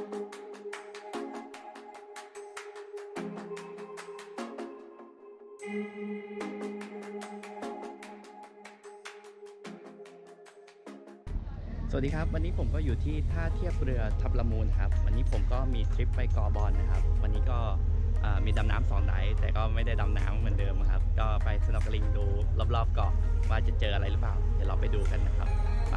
สวัสดีครับ วันนี้ผมก็อยู่ที่ท่าเทียบเรือทับละมูลครับ วันนี้ผมก็มีทริปไปเกาะบอลนะครับ วันนี้ก็มีดำน้ำสองไดแต่ก็ไม่ได้ดำน้ำเหมือนเดิมครับ ก็ไปสนอกลิงดูรอบๆเกาะว่าจะเจออะไรหรือเปล่า เดี๋ยวเราไปดูกันนะครับ ไป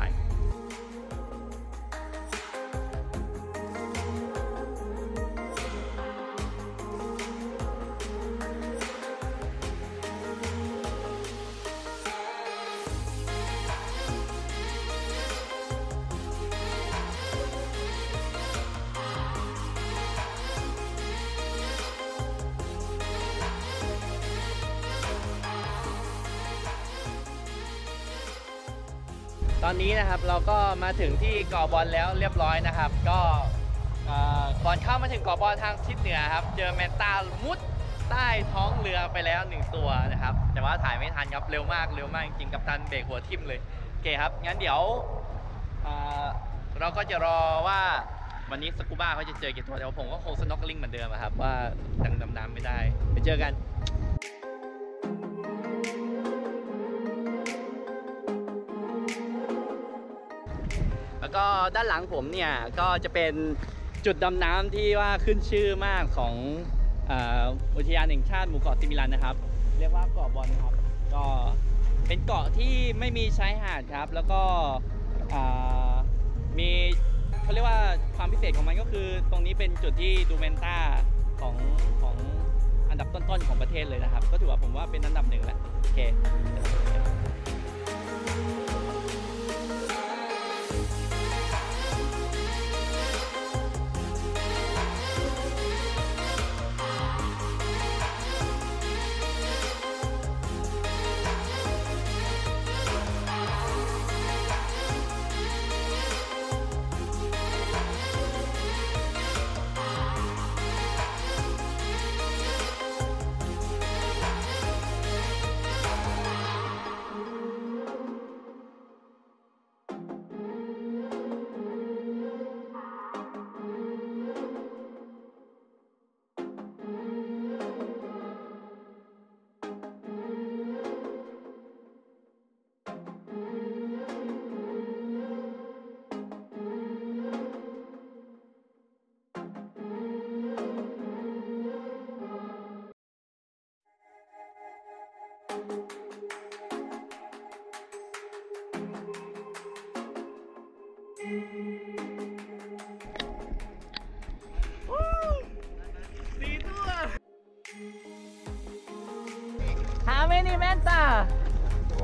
ตอนนี้นะครับเราก็มาถึงที่เกาะบอลแล้วเรียบร้อยนะครับ ก็เอ่อก่อนเข้ามาถึงเกาะบอลทางทิศเหนือครับ เจอแมนตามุดใต้ท้องเรือไปแล้วหนึ่งตัวนะครับ แต่ว่าถ่ายไม่ทันครับเร็วมากเร็วมากจริงกับตันเบรกหัวทิ่มเลยโอเคครับ งั้นเดี๋ยวเราก็จะรอว่าวันนี้สกูบ้าเขาจะเจอกี่ตัวแต่ว่าผมก็คงสน็อกลิงเหมือนเดิมครับว่าดังดำน้ำไม่ได้ไปเจอกัน แล้วก็ด้านหลังผมเนี่ยก็จะเป็นจุดดำน้ำที่ว่าขึ้นชื่อมากของอุทยานแห่งชาติหมู่เกาะติมิลันนะครับ เรียกว่าเกาะบอลครับ ก็เป็นเกาะที่ไม่มีชายหาดครับ แล้วก็มีเขาเรียกว่าความพิเศษของมันก็คือ ตรงนี้เป็นจุดที่ดูเมนตาของของอันดับต้นๆของประเทศเลยนะครับ ก็ถือว่าผมว่าเป็นอันดับหนึ่งแหละโอเค สี่ตัว How many manta?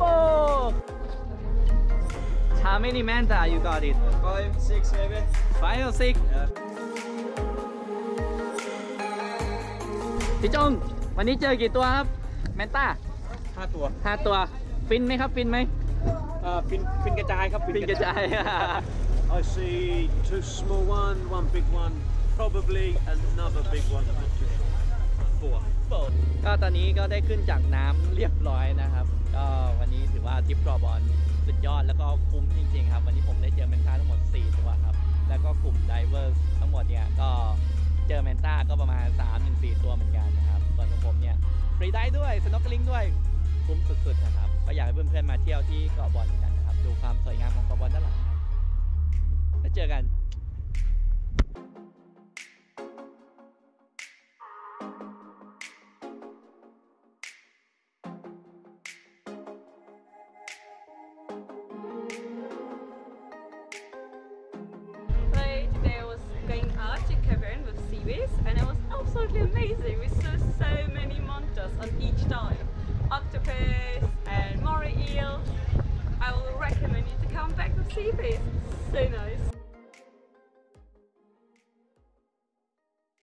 Oh! How many manta you got it? Five, six maybe. Five or six? Yeah. พี่จงวันนี้เจอกี่ตัวครับแมนต้า ห้าตัวห้าตัว ฟินไหมครับ ฟินไหมเอ่อฟินฟินกระจายครับฟินกระจาย I see two small one, one big one, probably another big one. Not too sure. Four. ก็ตอนนี้ก็ได้ขึ้นจากน้ำเรียบร้อยนะครับ ก็วันนี้ถือว่าทริปเกาะบอนสุดยอดแล้วก็คุ้มจริงๆครับ วันนี้ผมได้เจอแมนต้าทั้งหมด 4 ตัวครับ แล้วก็กลุ่ม divers ทั้งหมดเนี่ยก็เจอแมนต้าก็ประมาณ 3-4 ตัวเหมือนกันนะครับ ส่วนของผมเนี่ยฟรีไดด้วยสโนว์ลิงด้วย คุ้มสุดๆนะครับ ก็อยากให้เพื่อนๆมาเที่ยวที่เกาะบอลกันนะครับ ดูความสวยงามของเกาะบอลด้านหลังแล้วเจอกัน Absolutely amazing. We saw so many mantas on each dive. Octopus and moray eels. I will recommend you to come back with Seaways. So nice.